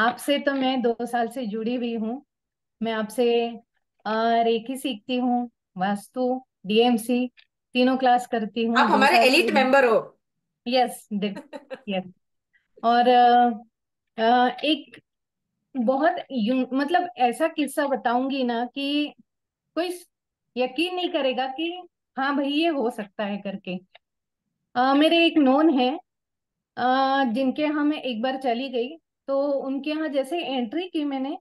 आपसे तो मैं दो साल से जुड़ी हुई हूँ। मैं आपसे रेखी सीखती हूँ वास्तु डीएमसी तीनों क्लास करती हूँ आप हमारे एलिट मेंबर हो। यस यस और एक बहुत मतलब ऐसा किस्सा बताऊँगी ना कि कोई यकीन नहीं करेगा कि हाँ भाई ये हो सकता है करके। अ, मेरे एक नोन है अ, जिनके यहाँ मैं एक बार चली गई। तो उनके यहाँ जैसे एंट्री की मैंने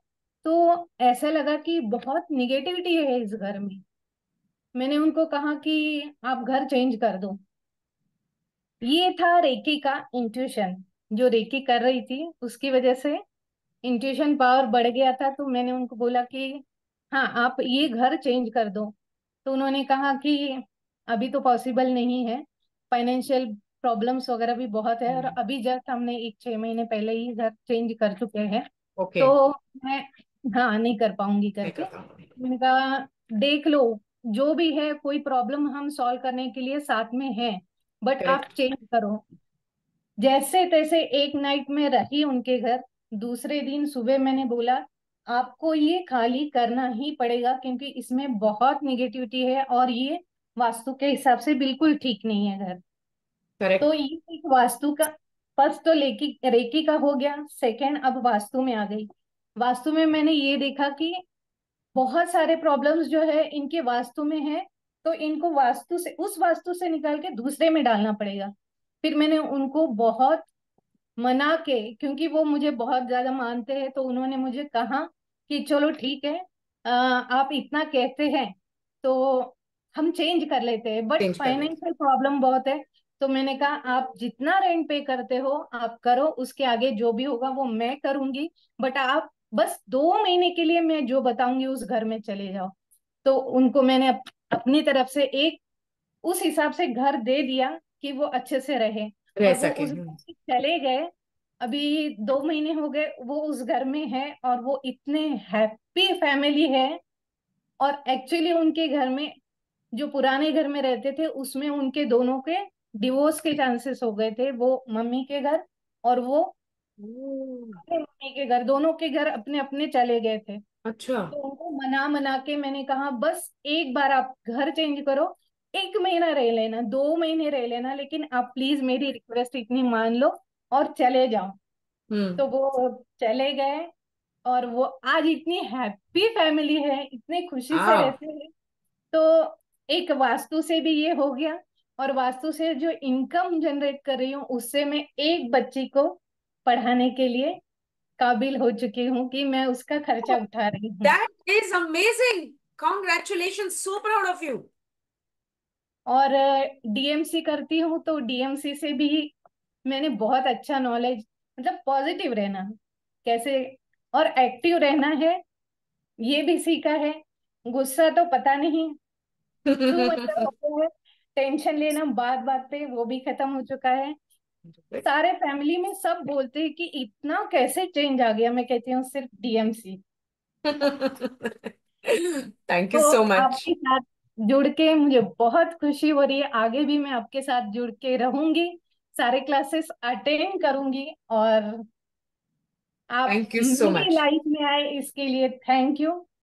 तो ऐसा लगा कि बहुत निगेटिविटी है इस घर में। मैंने उनको कहा कि आप घर चेंज कर दो। ये था रेकी का इंट्यूशन जो रेकी कर रही थी, उसकी वजह से इंट्यूशन पावर बढ़ गया था तो मैंने उनको बोला कि हाँ आप ये घर चेंज कर दो। तो उन्होंने कहा कि अभी तो पॉसिबल नहीं है। फाइनेंशियल प्रॉब्लम्स वगैरह भी बहुत है और अभी जस्ट हमने एक छह महीने पहले ही घर चेंज कर चुके हैं। ओके। तो मैं हाँ नहीं कर पाऊँगी करके मैंने कहा देख लो जो भी है कोई प्रॉब्लम हम सॉल्व करने के लिए साथ में है बट आप चेंज करो। जैसे तैसे एक नाइट में रही उनके घर दूसरे दिन सुबह मैंने बोला आपको ये खाली करना ही पड़ेगा क्योंकि इसमें बहुत निगेटिविटी है और ये वास्तु के हिसाब से बिल्कुल ठीक नहीं है घर। तो ये एक वास्तु का फ़र्स्ट तो लेकी रेकी का हो गया सेकंड अब वास्तु में आ गई। वास्तु में मैंने ये देखा कि बहुत सारे प्रॉब्लम्स जो है इनके वास्तु में है तो इनको वास्तु से उस वास्तु से निकाल के दूसरे में डालना पड़ेगा। फिर मैंने उनको बहुत मना के क्योंकि वो मुझे बहुत ज़्यादा मानते हैं तो उन्होंने मुझे कहा कि चलो ठीक है अ, आप इतना कहते हैं तो हम चेंज कर लेते हैं। बट फाइनेंशियल प्रॉब्लम बहुत है तो मैंने कहा आप जितना रेंट पे करते हो आप करो उसके आगे जो भी होगा वो मैं करूँगी बट आप बस दो महीने के लिए मैं जो बताऊँगी उस घर में चले जाओ। तो उनको मैंने अप, अपनी तरफ़ से एक उस हिसाब से घर दे दिया कि वो अच्छे से रहे। रह सके। से चले गए। अभी दो महीने हो गए वो उस घर में है और वो इतने हैप्पी फैमिली है। और एक्चुअली उनके घर में जो पुराने घर में रहते थे उसमें उनके दोनों के डिवोर्स के चांसेस हो गए थे वो मम्मी के घर और वो अपने मम्मी के घर दोनों के घर अपने अपने चले गए थे। अच्छा। तो उनको मना मना के मैंने कहा बस एक बार आप घर चेंज करो एक महीना रह लेना दो महीने रह लेना लेकिन आप प्लीज़ मेरी रिक्वेस्ट इतनी मान लो और चले जाओ। हम्म। तो वो चले गए और वो आज इतनी हैप्पी फैमिली है इतने खुशी से हाँ। रहते हैं। तो एक वास्तु से भी ये हो गया। और वास्तु से जो इनकम जनरेट कर रही हूँ उससे मैं एक बच्ची को पढ़ाने के लिए काबिल हो चुकी हूँ कि मैं उसका खर्चा oh, उठा रही हूँ। That is amazing congratulation so proud of you और डीएमसी करती हूँ तो डीएमसी से भी मैंने बहुत अच्छा नॉलेज मतलब पॉजिटिव रहना कैसे और एक्टिव रहना है ये भी सीखा है। गुस्सा तो पता नहीं। मतलब है टेंशन लेना बात बात पे वो भी खत्म हो चुका है। सारे फैमिली में सब बोलते हैं कि इतना कैसे चेंज आ गया मैं कहती हूँ सिर्फ़ DMC thank you so much आपके साथ जुड़ के मुझे बहुत खुशी हो रही है। आगे भी मैं आपके साथ जुड़ के रहूँगी सारे क्लासेस अटेंड करूँगी और आप thank you so much life में आए इसके लिए थैंक यू